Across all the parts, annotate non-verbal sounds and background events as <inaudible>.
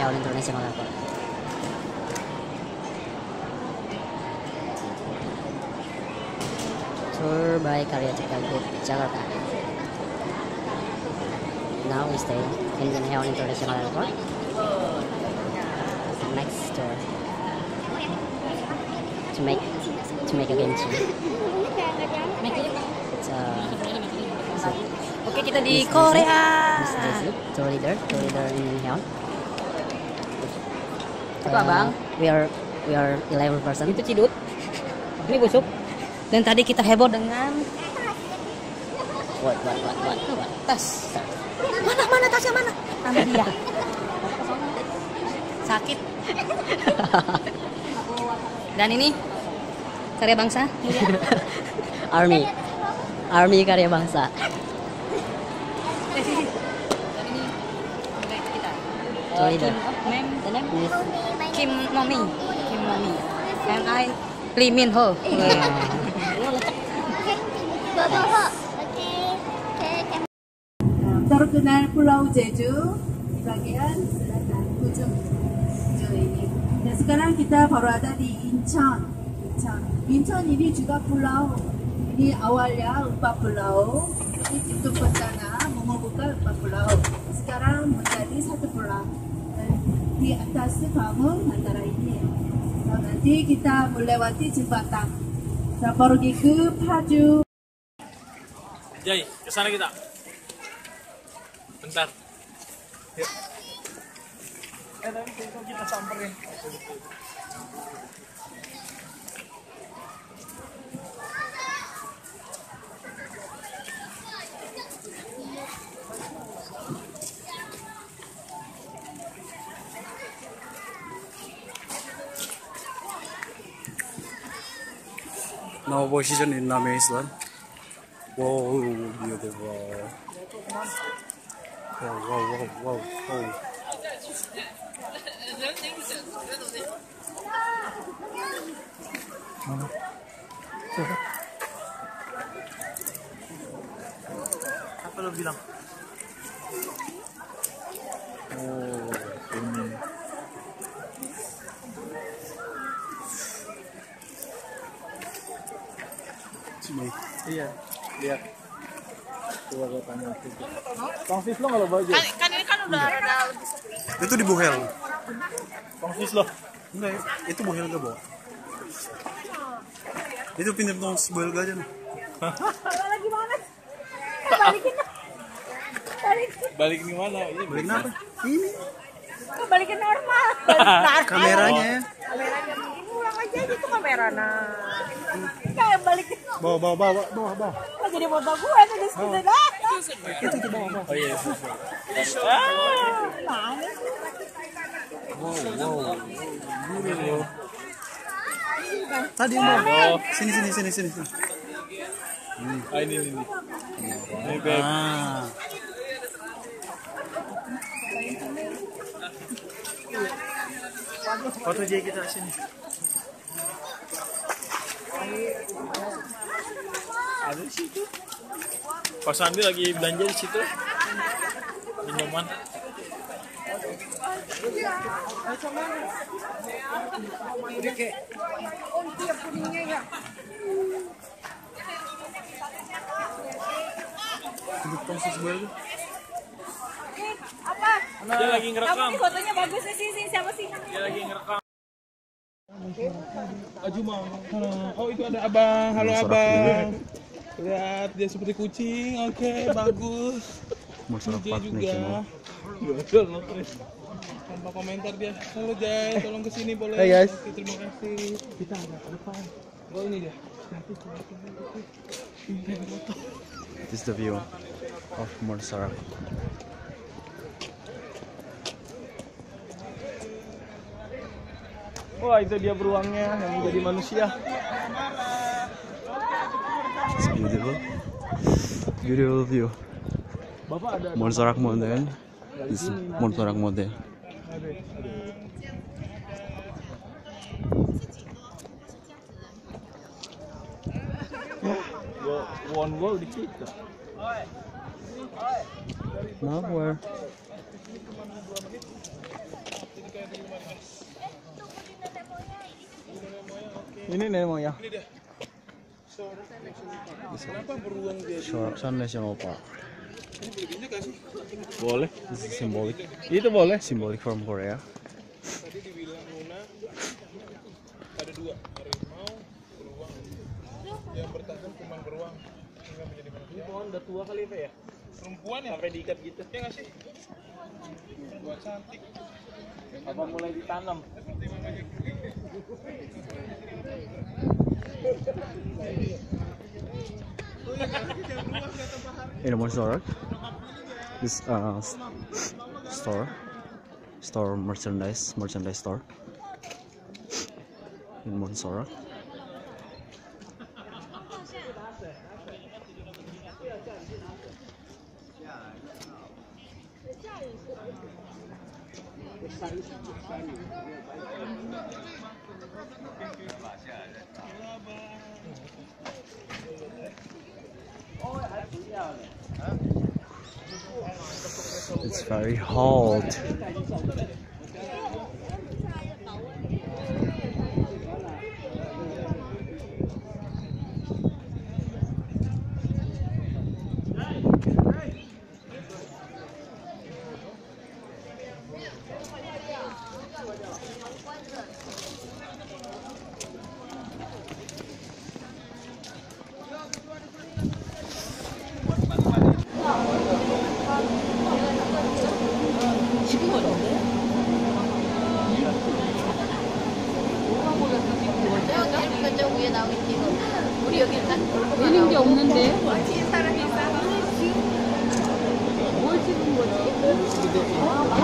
Heol International Airport. Tour by Karya Group, Jakarta. Now we stay in Heol International Airport. Next tour to make to make a it's a Oke, kita di Korea. Tour leader, tour leader in Hyun. Itu abang. We are we are 11 person. Itu cidut. Ini busuk. Dan tadi kita heboh dengan What what what what what? tas. Mana mana tasnya mana? Ambil dia. Sakit. Dan ini karya bangsa. <laughs> Army. Army karya bangsa. Dan ini kita. Tour Mem, the name Kim Momi. Kim Momi. And I Lee Min Ho. <laughs> terkenal Pulau Jeju di bagian selatan ujung ujung ini. Dan sekarang kita baru ada di Incheon. Incheon. Incheon ini juga pulau. Ini awalnya empat pulau. Jadi itu bencana membuka empat pulau. Sekarang menjadi satu pulau. Di atas bangun antara ini. Nah, nanti kita melewati jembatan. Kita pergi ke Paju. Jai, ke sana kita. Bentar. Yuk. Eh, tapi kita samperin. Now position in Name Island. Whoa, beautiful. Wow, wow, wow, wow, wow. Apa lo bilang? Oh, ini. Iya, lihat. Coba gue tanya. Bang nggak lo baju? Kan, kan ini kan udah ada Itu di Buhel. Bang lo. Enggak, itu Buhel gak bawa. Itu pinjam tong Buhel gak aja nih. <laughs> Balik di mana? Ini Balik apa? Ini balikin normal. <laughs> kameranya ya. Kameranya ini ulang aja itu kamera nah. Bawa, bawa, bawa, bawa, bawa. Kok jadi foto gue tuh di situ dah. Oh iya. Tadi yang bawa. Sini, sini, sini, sini. sini. Ah ini ini. Ini. Ah. Foto Jai kita sini. Ada di situ. Pak Sandi lagi belanja di situ. Minuman. Tuh. Dia lagi ngerekam. fotonya bagus sih sih siapa sih? Dia lagi ngerekam. Aju mau. Oh itu ada abang. Halo abang. Lihat dia seperti kucing. Oke <laughs> bagus. Masalah Dia partner juga. channel. Betul loh Chris. Tanpa komentar dia. Halo Jai, tolong ke sini boleh. Hai, guys. Oke, terima kasih. Kita ada apa? Oh ini dia. This is the view of Montserrat. Wah itu dia beruangnya yang menjadi manusia. Beautiful. Beautiful view. Montserrat Mountain. This is Montserrat Mountain. One wall di kita. Malware. Ini Sun National Park. Boleh. Symbolic. Itu boleh. Symbolic from Korea. Tadi dibilang Luna ada dua harimau beruang. Yang bertahan kuman beruang hingga menjadi manusia. Ini pohon udah tua kali Pak ya? Perempuan ya? Sampai diikat gitu. Ya nggak sih? Perempuan cantik. Apa mulai ditanam? In Montserrat. This uh, store, store merchandise, merchandise store in Montserrat.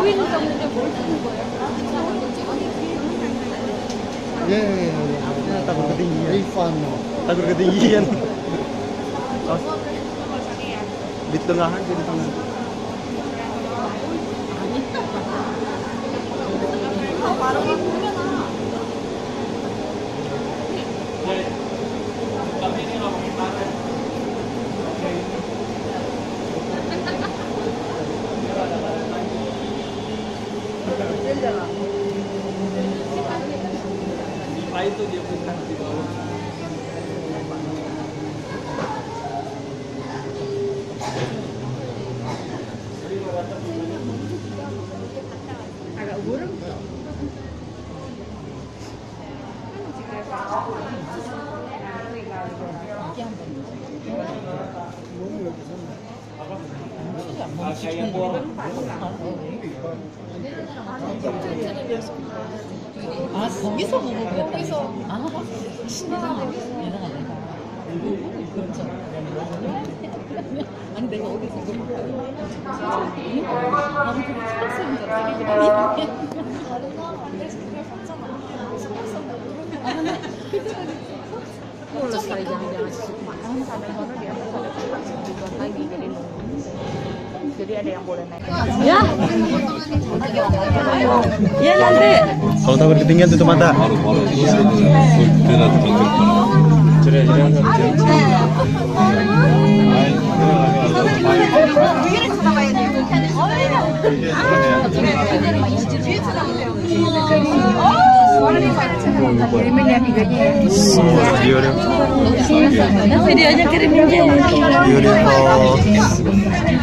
보이는 게 없는데 뭘 쓰는 거야? Yeah, Takut ketinggian. very fun. Takut ketinggian. Di tengah aja di tengah. 아 여기서 보고 여기서. 아 신기하다. 아니 내가 어디서 좀 나는 그렇게 신박성인 줄 알았지 몰랐어 이게 아니야 아시구만 한 사람은 오늘 약간 아이비들이 너무 Jadi ada yang boleh naik. Kalau takut ketinggian tutup mata. Kirimin ya videonya ya. Videonya. videonya kirimin Beautiful.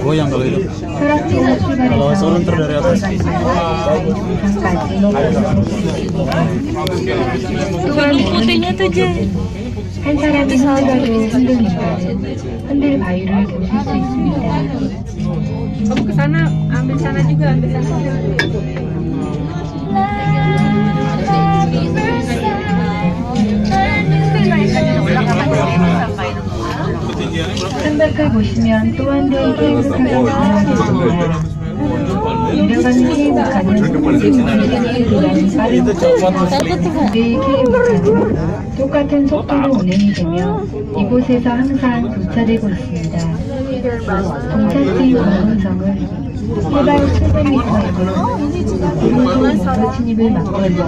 Goyang kalau itu. 설악지나 Kalau 출발해서 sono ntar dari atas. putihnya tuh Jay 한 사람이 흔들어도 흔들리면 흔들 바위를 보실 수 있습니다. Kamu ke sana, ambil sana juga, ambil sana. 보시면 또한 대의 케이블카가 운행됩니다. 유명한 케이블카는 케이블카는 똑같은 속도로 운행이 되며 이곳에서 항상 도착되고 있습니다. 동탄시 원문성은 해발 700m이고 오른쪽 진입을 막고 있는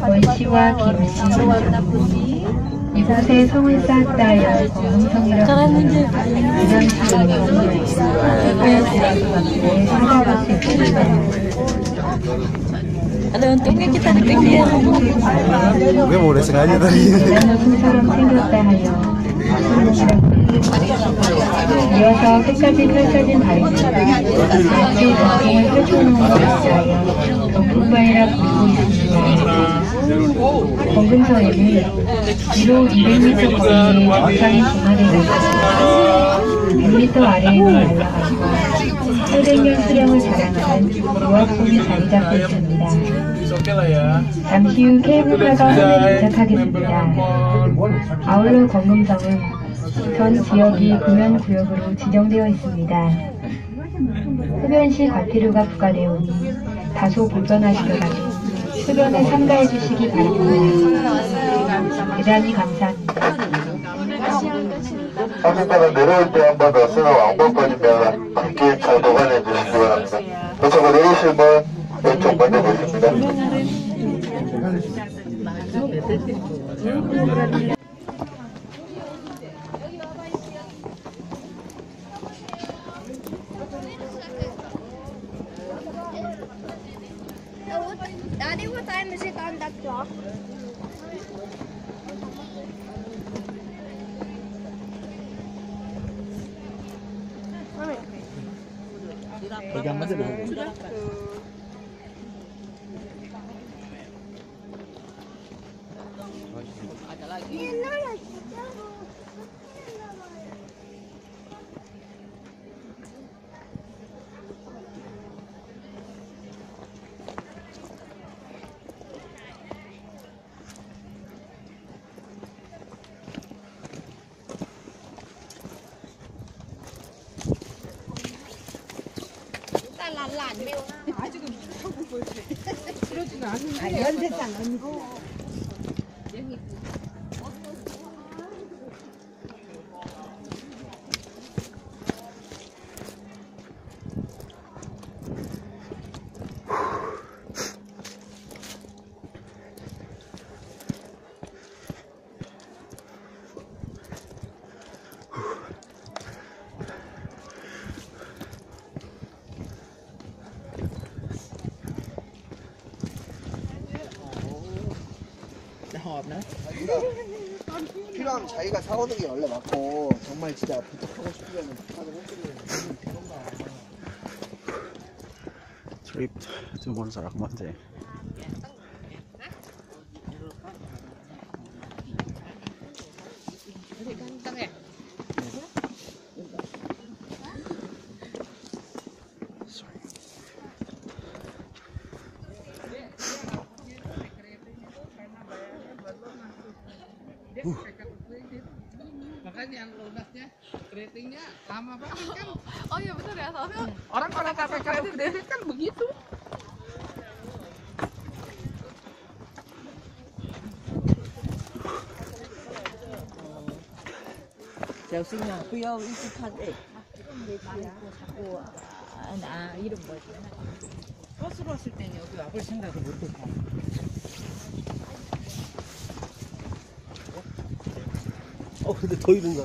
원시와 김씨 이곳에 성을 쌓았다 하여 성이라고 이런 식으로 사과밭에 Alam, tingin kita ng tingin. Huwag mo ulit sa kanya tayo. 이어서 끝까지 펼쳐진 다리는 다시 공을 펼쳐놓은 것을 쌓여 동풍바위라 부르고 있습니다. 검금서에는 위로 200m 거리의 분화되어 있습니다. 100m 아래에는 올라가고 800년 수령을 자랑하는 유압봉이 자리 잡고 있습니다. 잠시 후 케이블카가 하늘 도착하겠습니다. 아울러 검금성은 전 지역이 공연구역으로 지정되어 있습니다. 흡연시 과태료가 부과되오니 다소 불편하시더라도 흡연을 삼가해 주시기 바랍니다. 대단히 감사합니다. 한국가가 내려올 때 한 번 더 쓰는 왕복권이면 함께 잘 보관해 주시기 바랍니다. 도착을 내리실 분 왼쪽 먼저 보십니다. On that clock? Pegang aja dulu. 필요 하면 자기가 사오는 게 원래 맞고 정말 진짜 부탁하고 싶으면 부탁을 해드리는 Trip to Montserrat Monte. Sorry. Ya itu kan eh. 자꾸 아 이름 뭐지? 버스로 왔을 때는 여기 와볼 생각을 못 했고. 어 근데 더 이른다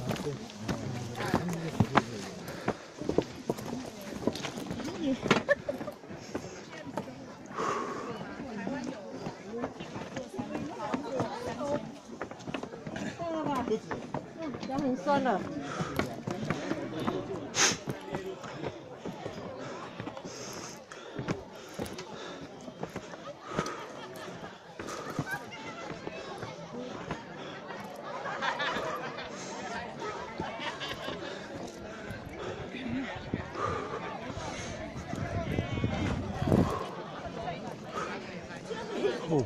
Oh.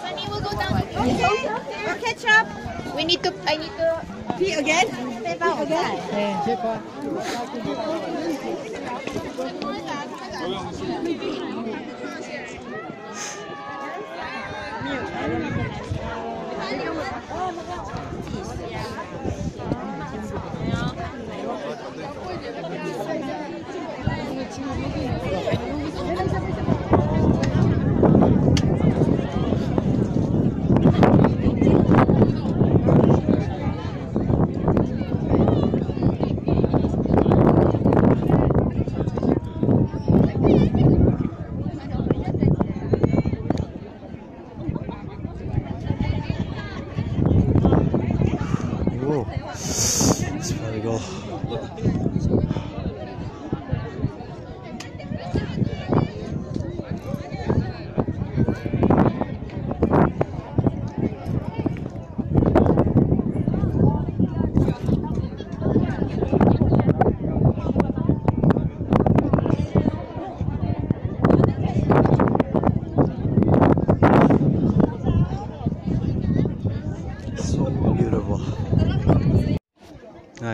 Sunny will go down. Okay. Or ketchup. We need to. I need to pee again. Step out again.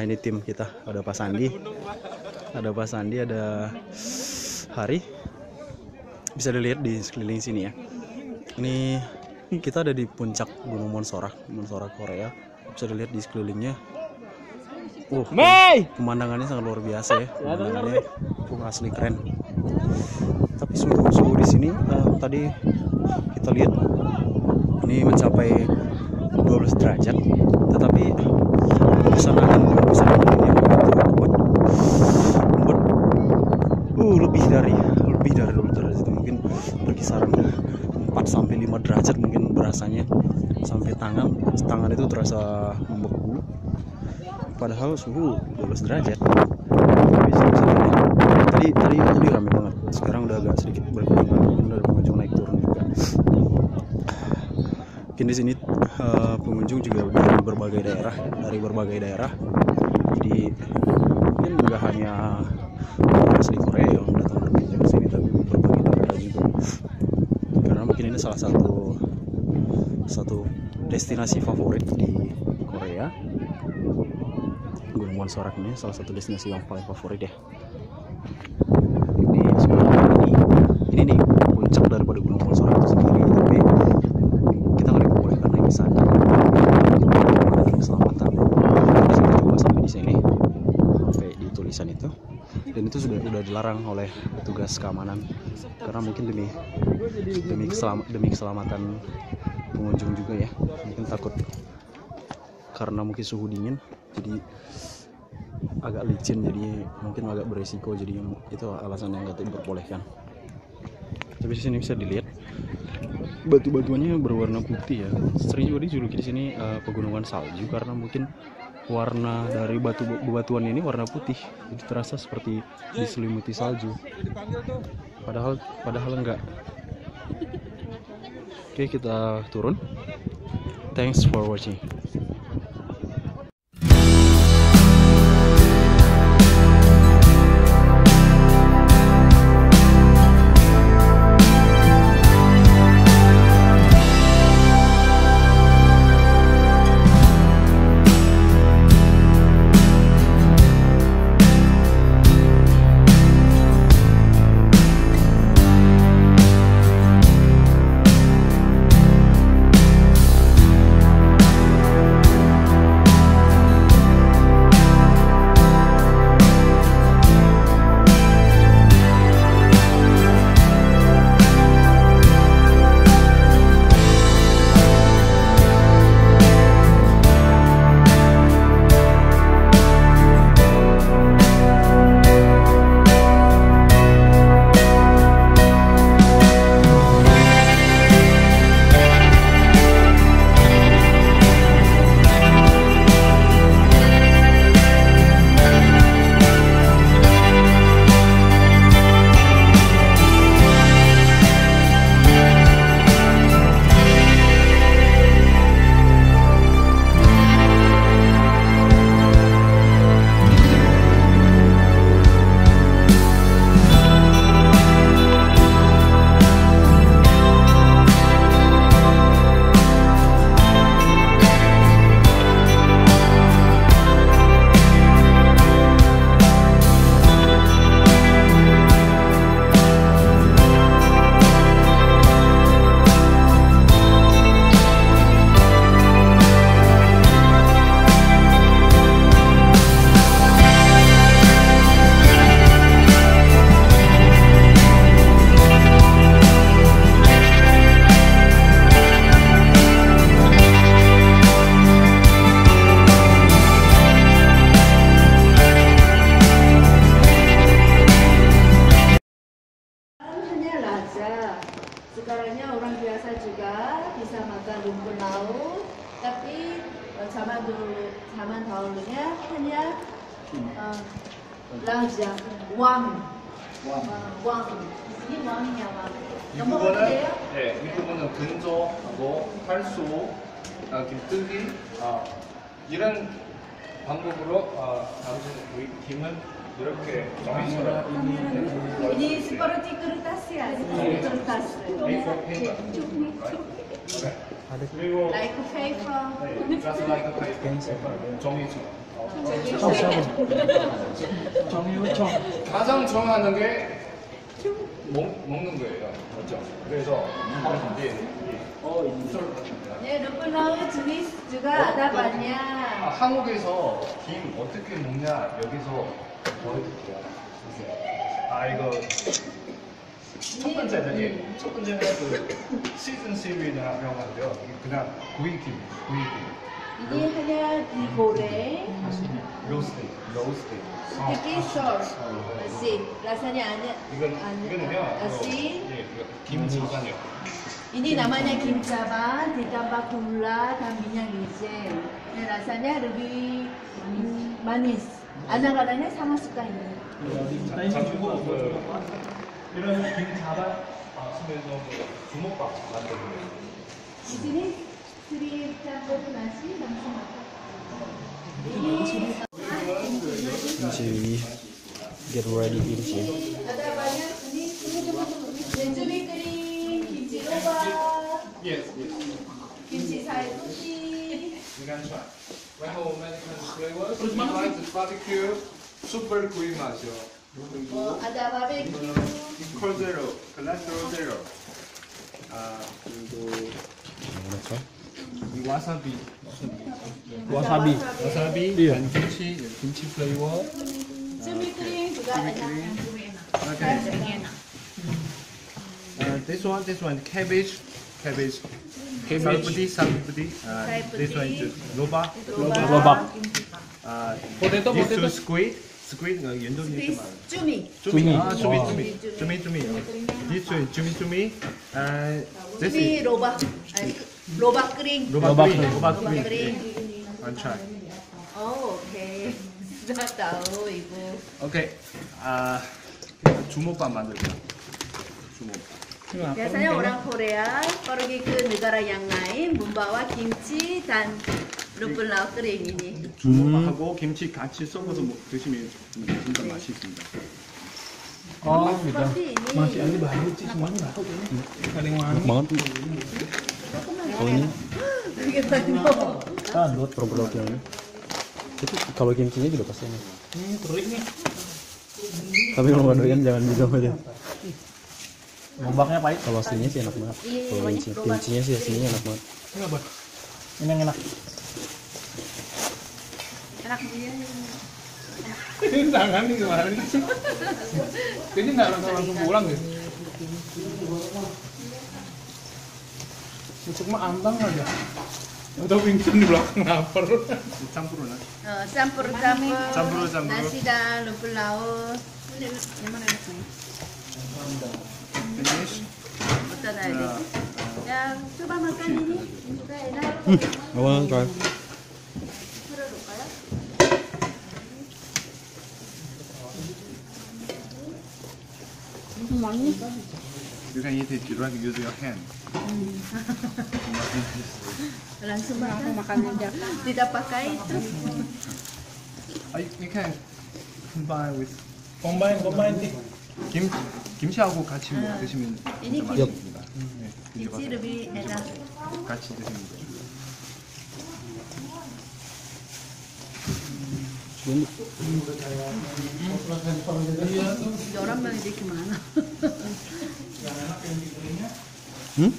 Ini tim kita ada Pak Sandi, ada Pak Sandi, ada Hari. Bisa dilihat di sekeliling sini ya. Ini kita ada di puncak Gunung Monsorak, Monsorak Korea. Bisa dilihat di sekelilingnya. Uh, pemandangannya sangat luar biasa ya. Pemandangannya uh, asli keren. Tapi suhu suhu di sini eh, tadi kita lihat ini mencapai 12 derajat tetapi angin hembusan angin yang begitu kuat membuat uh lebih dari lebih dari 12 derajat itu mungkin berkisaran 4 sampai 5 derajat mungkin berasanya. Sampai tangan tangan itu terasa membeku. Padahal suhu 12 derajat. Tapi tadi tadi tadi ramai banget. Sekarang udah agak sedikit berkurang ada pengunjung naik turun juga. Mungkin di sini eh, pengunjung juga dari berbagai daerah dari berbagai daerah. Jadi mungkin nggak hanya asli Korea yang datang berkunjung ke sini tapi berbagai daerah juga karena mungkin ini salah satu satu destinasi favorit di Korea? Gunung Monsorak ini salah satu destinasi yang paling favorit ya. Ini sebenarnya ini ini nih puncak daripada Gunung Monsorak itu sendiri tapi kita nggak diperbolehkan naik ke sana. Keselamatan. Terus kita coba sampai di sini sampai di tulisan itu. Dan itu sudah sudah dilarang oleh petugas keamanan. Karena mungkin demi demi keselam- demi keselamatan pengunjung juga ya. Mungkin takut karena mungkin suhu dingin jadi agak licin jadi mungkin agak beresiko jadi itu alasan yang nggak diperbolehkan. Tapi sini bisa dilihat batu-batuannya berwarna putih ya. Sering juga dijuluki di sini eh, pegunungan salju karena mungkin warna dari batu batuan ini warna putih. Jadi terasa seperti diselimuti salju. Padahal padahal enggak oke kita turun. Thanks for watching 그리고 like paper. 종이죠. 정유정. 가장 중요한 게 먹, 먹는 거예요. 맞죠? 그래서 이게 어, 네, 루플라우 주니스주가 아다바냐. 한국에서 김 어떻게 먹냐 여기서 보여드릴게요. 아 이거 첫 번째는 예, 네. 첫 번째는 그 시즌 시리즈라고 하는데요. 그냥 구이김, 구이김. 이게 하얀 고래. 로스테이크, 로스테이크. Aquí sor, sí, lasaña 아니야. 이건 이거는요. 뭐, Así. 예, 김자반이요. 음. 이니 남아냐 김자반, 디담바 굴라, 담비냥 이제. 네, 라사냐 루비 음, 마니스. 아나가라네 사마스카이. 자주고 그 이런 긴 자발 박스면서 그 주먹 박스 만드는 거예요. 이즈는 스리 짬뽕 맛이 남성같아. 김치 get ready 김치. ada banyak ini ini cuma mencuri kering kimchi loba. Yes yes. 김치 사이도시. 你看出来，然后我们看 flavors，like the barbecue。super 구이 맛이요. 그리고 Oh, ada barbecue. 콜제로, 콜레스테롤 제로. 아 그리고 이 와사비. 와사비 와사비, 간 김치, 김치 플레이버. Cumi kering juga enak. Okay. Uh, this one, this one, cabbage, cabbage. Cabbage. Salpudi, Uh, this one is loba. 로박 Uh, potato, this potato. squid, 스크린가 그 연동이 좀 많아. 아, 아. 쭈미. 쭈미. 쭈미, 쭈미. 쭈미, 쭈미. This 쭈미, 쭈미. 아, 쭈미 로바. 로바 그린. 로바 로바 로바 로바 그린. 오, 예. 어, 오케이. 진짜 오 어, 이거. 오케이. 아, 주먹밥 만들자. 주먹. 야사야 네, 오랑 코레아, 거르기 그 느가라 양라인, 문바와 김치, 단. yang lain membawa kimchi dan rumput laut kering ini. 주먹밥하고 김치 같이 섞어서 먹- 드시면 진짜 맛있습니다. Seperti ini. Masih ada bahannya sih semuanya nggak tahu kayaknya. Ada yang mana? enak banget kalau ini Bagaimana? produk yang ini itu kalau kimchinya juga pasti enak Ini kering nih. tapi kalau nggak doyan jangan dicoba deh Lombaknya pahit. kalau aslinya sih enak banget kalau kimchi kimchinya sih aslinya enak banget Ini apa? Ini yang enak. enak. Dia ini tangan nih kemarin. Ini nggak langsung langsung pulang ya. Mucuk mah ambang aja. Atau wingsun di belakang lapar. Campur lah. Oh, campur campur. Campur campur. Nasi dan lumpur laut. Yang mana enak nih finish betul tadi ya. ya, coba makan ini. Juga enak. Hmm, awal kan You can eat it directly use your hand. langsung makan. Tidak pakai itu. 아, you can combine with Combine, combine nih. 김 김치하고 같이 먹 드시면 김- 맛있습니다. 네, Kimchi 드셔봐요. lebih enak. 같이 드시면 돼요. Jadi orang beli di mana? hmm?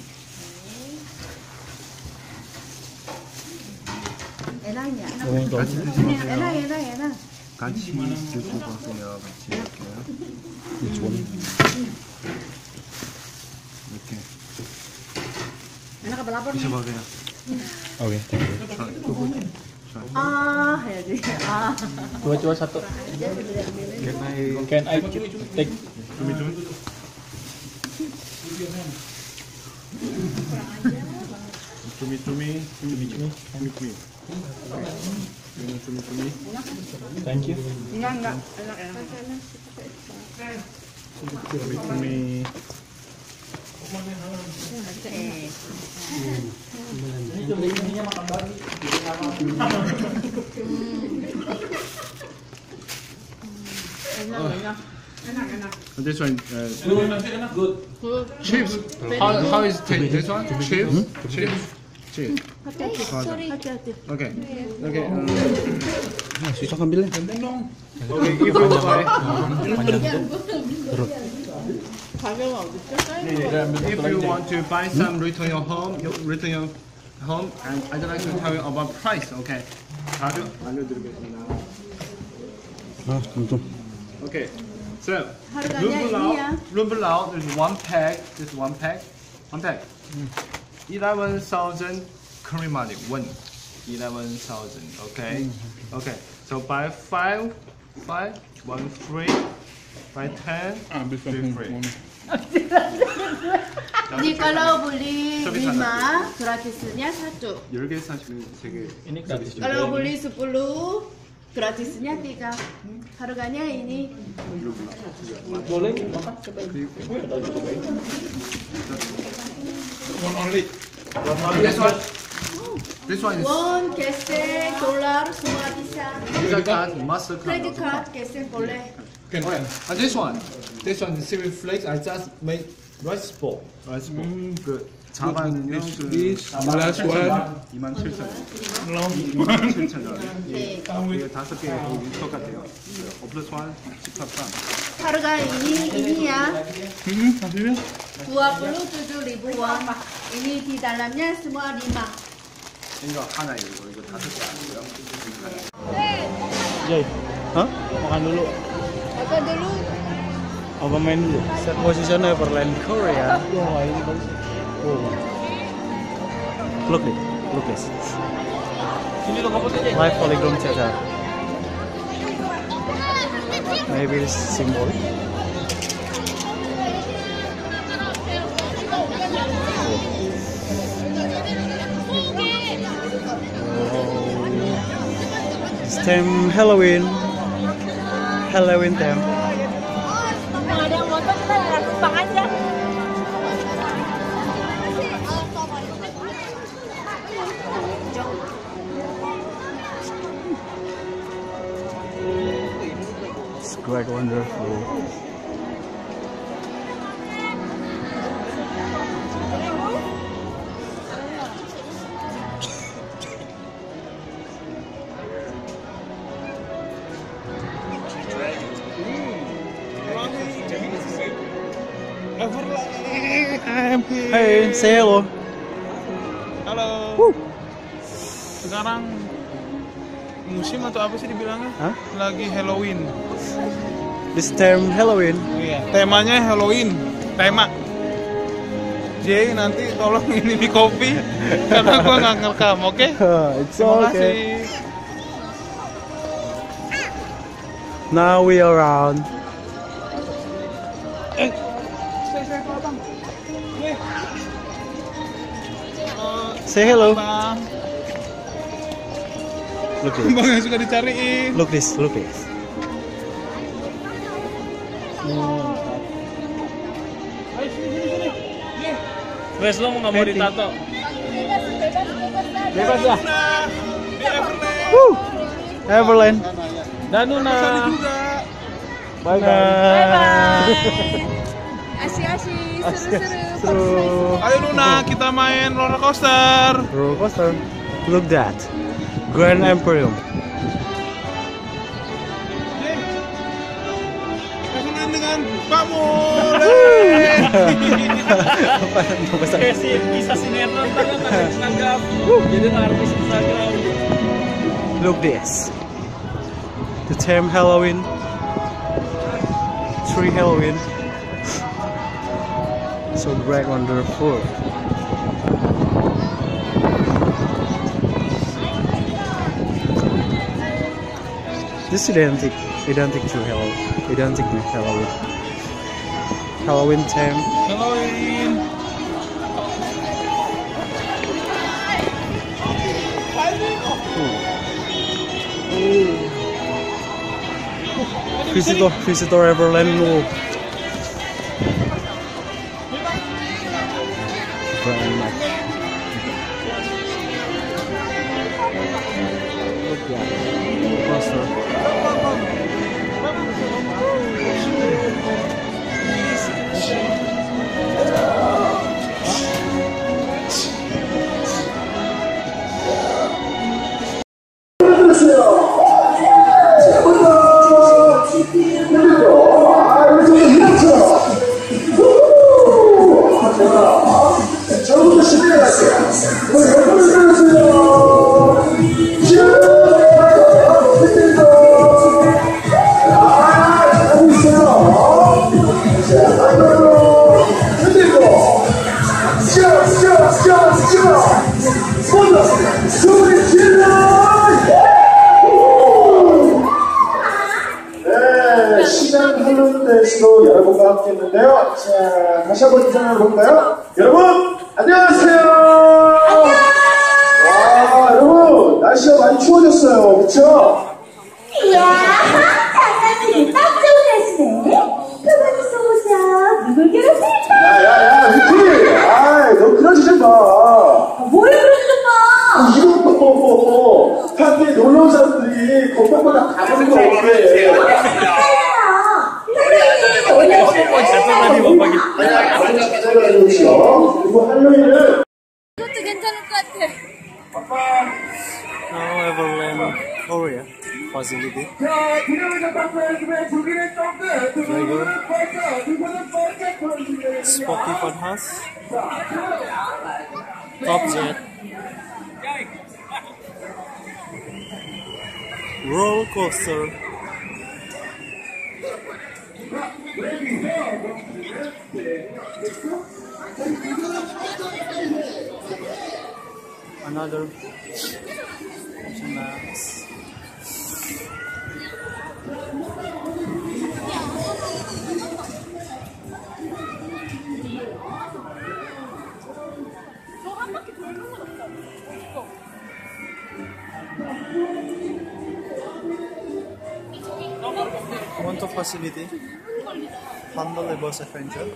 Enaknya. Ngomong tau. 같이 드시면 돼요. Enak, enak, enak. 같이 드시고 가세요. 같이 이렇게요. which one 이렇게 Enak apa lapar? 드셔보세요. oke thank you dua coba satu. Can I take? Cumi cumi cumi cumi cumi cumi cumi cumi cumi cumi thank you. Enggak enggak. Enak enak cumi cumi this one. Uh, good. Chips. How, how is t- this one? Chips. Hmm? Chips. Chips. Sorry. Okay. Okay. Um, susah ambil ya. Okay, if you want to buy some return your home, you return your home, and I'd like to tell you about price. Okay. How do? Okay. So, 하루가 Lumbelau, Lumbelau, there's one pack, just one pack, one pack. 11,000 Korean money, one. 11,000, okay? Okay, so buy five, five, one free, buy 10, three free. Jadi kalau beli Tapi 5 gratisnya satu. 10개 사시면 3개. Ini gratis Kalau beli 10 gratisnya tiga. Harganya ini Boleh One only. This one. This one is won, gesek, dolar semua bisa. Visa card, Mastercard. Credit card, gesek boleh. Okay. And this one, this one is cereal flakes. I just made rice ball. Rice ball. Good. 자반은요 그 last one. 27,000원. 27,000원. 네. 이거 다섯 개 여기 똑같아요. 오 플러스 1, 14판. Harga ini ininya Hmm, hasilnya? 27 ribuan. Ini di dalamnya semua 5. 이거 하나예요. 이거, 이거 다섯 개 아니고요. Jay, Hah? Makan dulu. Makan dulu. Apa main dulu? Set position Everland Korea. Wah, ini bagus. <laughs> Oh. Look nih, look this. Sini lo kapot aja. Live polygon caca. Maybe it's symbolic. Oh. It's time Halloween. Halloween time. It's quite wonderful. Hey, say hello. Halo. Sekarang musim atau apa sih dibilangnya? Hah? Lagi Halloween. This term Halloween. Oh iya. Temanya Halloween. Tema. Jay nanti tolong ini di kopi <laughs> karena gua nggak ngerekam, oke? <laughs> it's Terima okay. kasih. Now we around. Say hello. Bang, Look this. bang yang suka dicariin. Look this. Look this. Wes lo nggak mau ditato? Bebas lah. Di Everland. Woo. Everland. Danuna. Bye bye. Asyik-asyik, seru-seru. Seru. Ayo Luna, kita main roller coaster. Roller coaster. Look that. Grand Emporium. Kesenangan dengan Pak Mul. Apa yang pesan? Kayak si kisah sinetron tadi kan ada Instagram. Jadi artis Instagram. Look this. The term Halloween. Tree Halloween. <laughs> So bright, wonderful. This identical, identical to Halloween, identical with Halloween. Halloween time. Halloween. Visitor, visitor Everland Mall. another. Want to facility? Handle the boss adventure.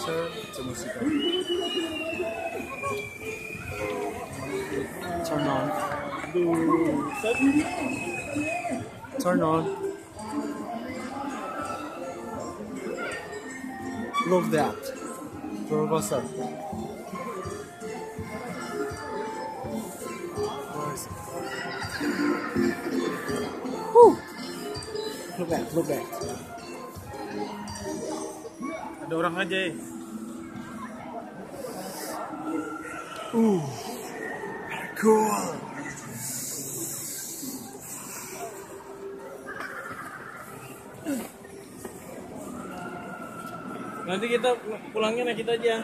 Turn on. Turn on. Love that. For! Look back, look back. ada orang aja ya. Uh, cool. Nanti kita pulangnya naik kita aja.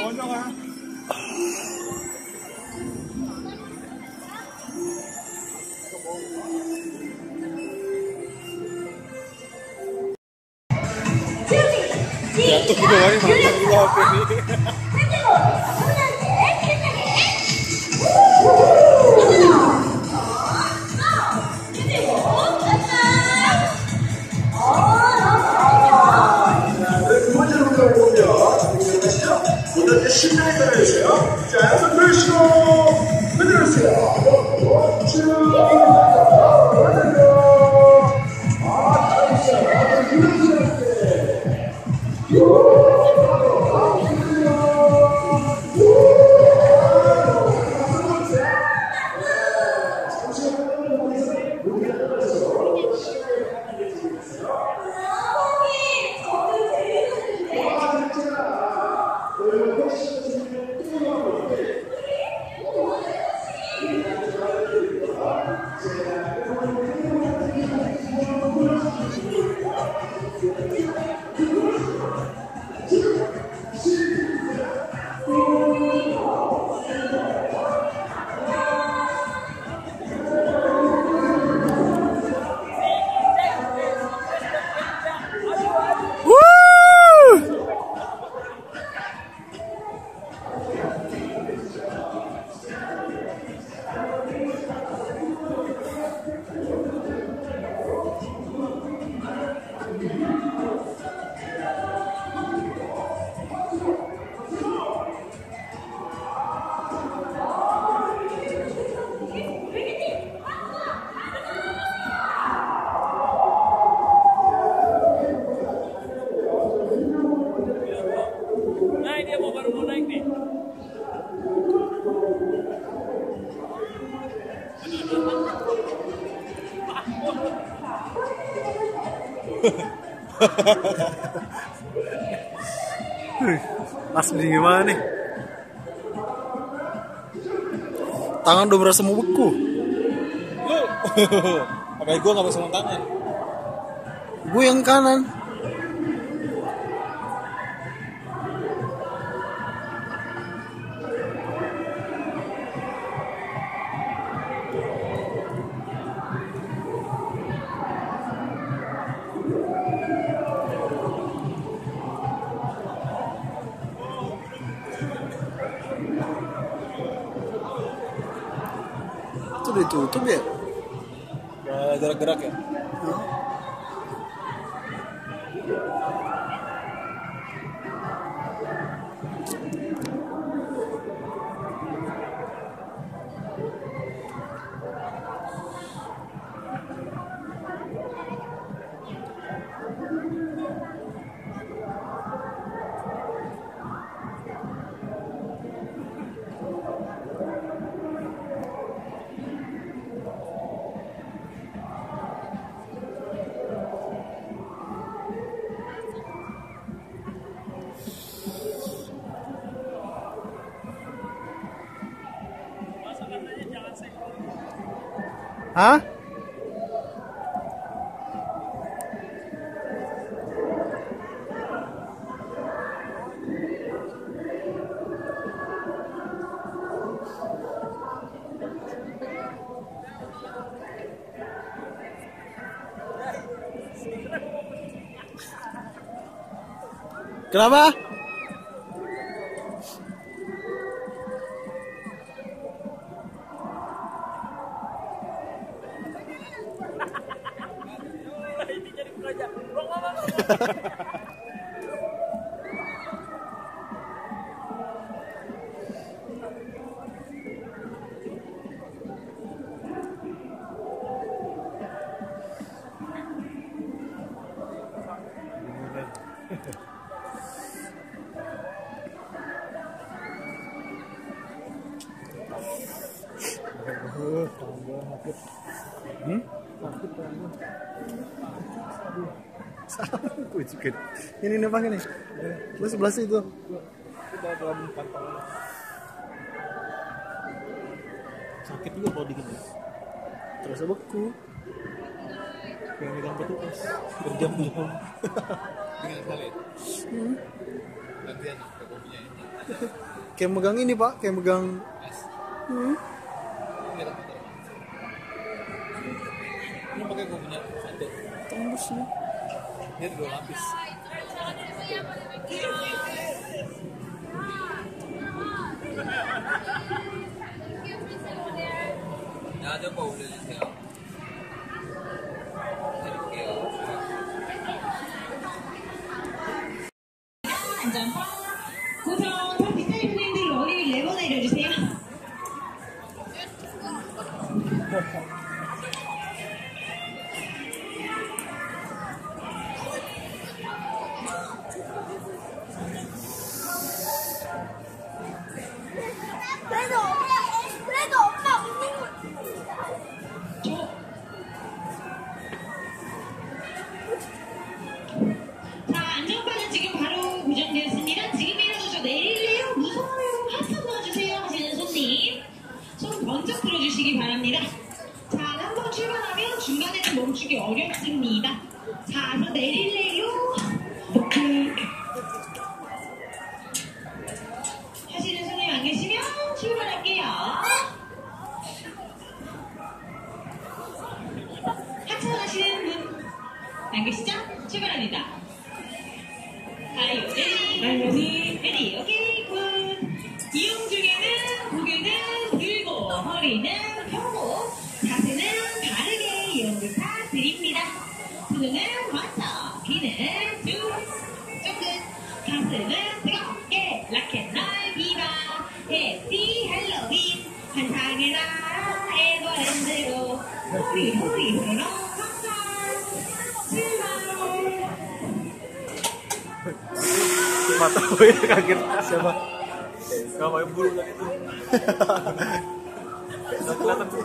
Oh, no, no, no. สวยเหมือ gimana nih? Tangan udah berasa mau beku. Lu apa gue gak bisa tangan. Gue yang kanan. ditutup ya? Gak gerak-gerak ya? Kenapa? Ini jadi <laughs> ini ini pakai nih. Lu sebelah situ. Berapa empat sakit juga kalau dikit terasa beku. Yang megang petugas berjam-jam dengan valid gantian ini. Kayak megang ini pak. Kayak megang. Hmm. Ini pakai kopinya satu tembus nih. Ini dua lapis. 라면 거 올려주세요. 안전판 고정 선 뒷자리 선생님들 원인을 네번 내려주세요. nggak tahu itu kaget siapa nggak yang bulu kan itu nggak kelihatan tuh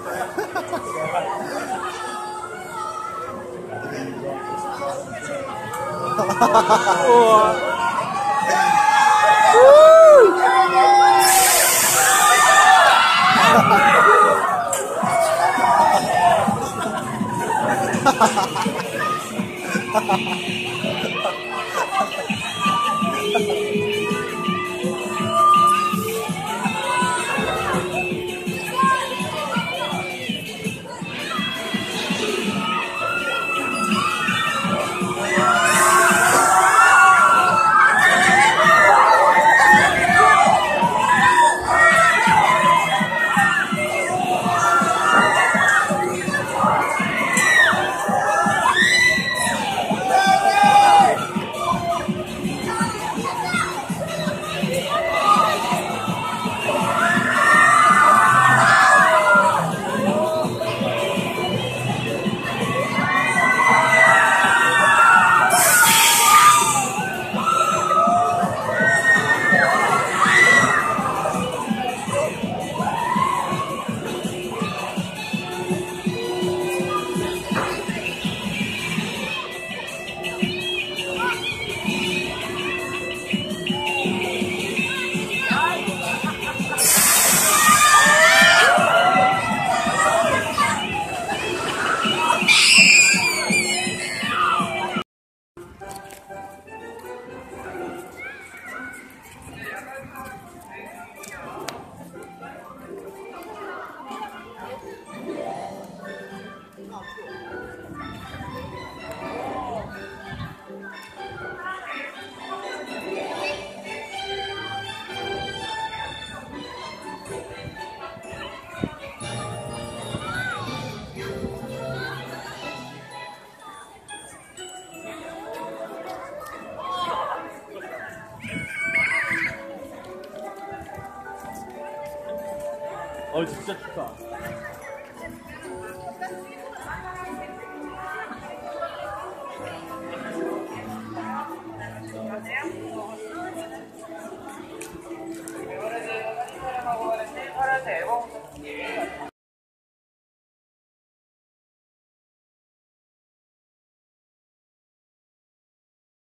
Hahaha. ha ha ha